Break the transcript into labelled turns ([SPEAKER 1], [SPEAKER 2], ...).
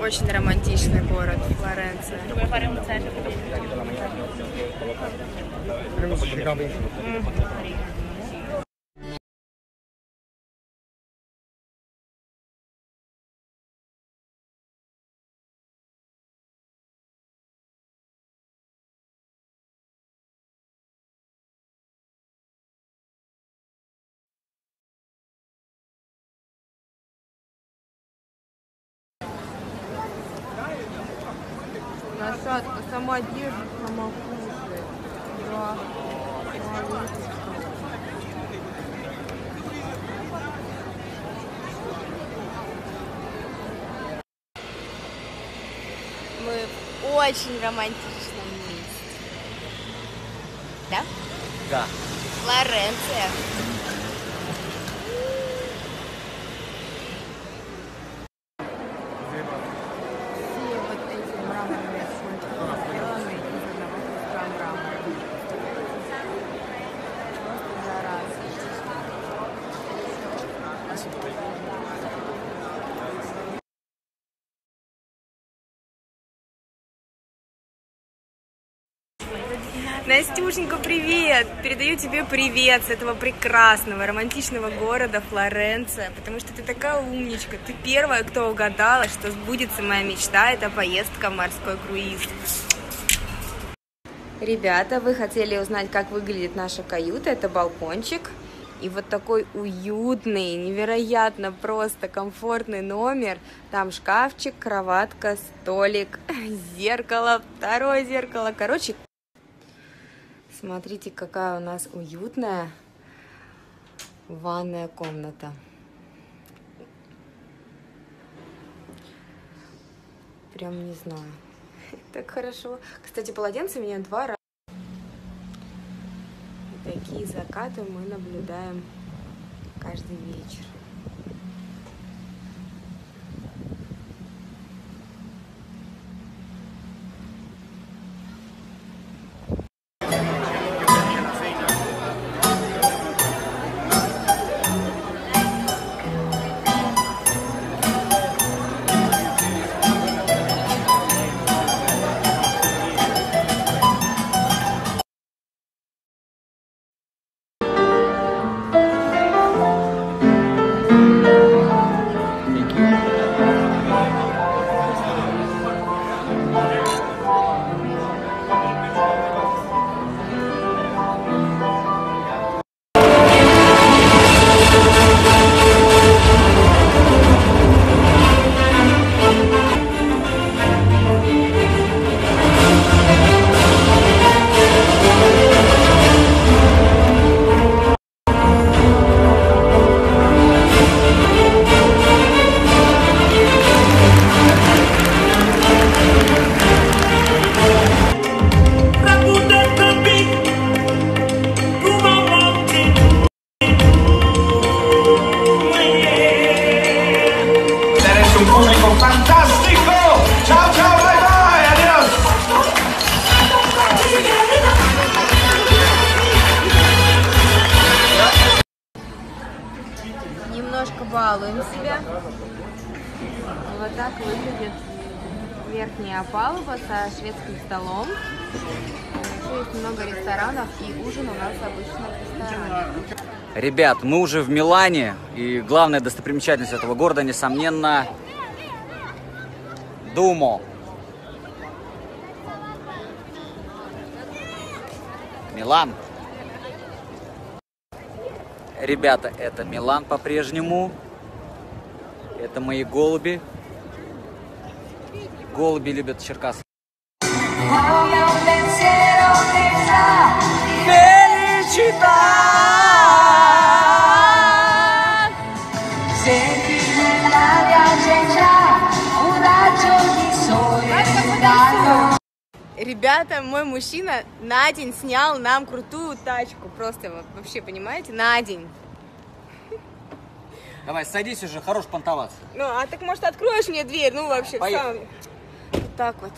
[SPEAKER 1] Очень романтичный город Флоренция. Насадка, сама держит, сама кушает. Да. Молодец. Мы в очень романтичном месте. Да?
[SPEAKER 2] Да.
[SPEAKER 1] Флоренция. Настюшенька, привет! Передаю тебе привет с этого прекрасного, романтичного города Флоренция, потому что ты такая умничка. Ты первая, кто угадала, что сбудется моя мечта, это поездка в морской круиз. Ребята, вы хотели узнать, как выглядит наша каюта, это балкончик. И вот такой уютный, невероятно просто комфортный номер. Там шкафчик, кроватка, столик, зеркало, второе зеркало. Короче, Смотрите, какая у нас уютная ванная комната. Прям не знаю. Так хорошо. Кстати, полотенце меня два раза. Такие закаты мы наблюдаем каждый вечер. Балуем себя. Вот так выглядит верхняя палуба со шведским столом. Еще есть много ресторанов, и ужин у нас обычно в ресторане.
[SPEAKER 2] Ребят, мы уже в Милане, и главная достопримечательность этого города, несомненно, Думо. Милан. Ребята, это Милан по-прежнему. Это мои голуби. Голуби любят Черкас.
[SPEAKER 1] Ребята, мой мужчина на день снял нам крутую тачку. Просто вообще, понимаете, на день.
[SPEAKER 2] Давай, садись уже, хорош понтоваться.
[SPEAKER 1] Ну, а так может откроешь мне дверь? Ну, вообще,
[SPEAKER 2] Поехали.
[SPEAKER 1] сам. Вот так вот.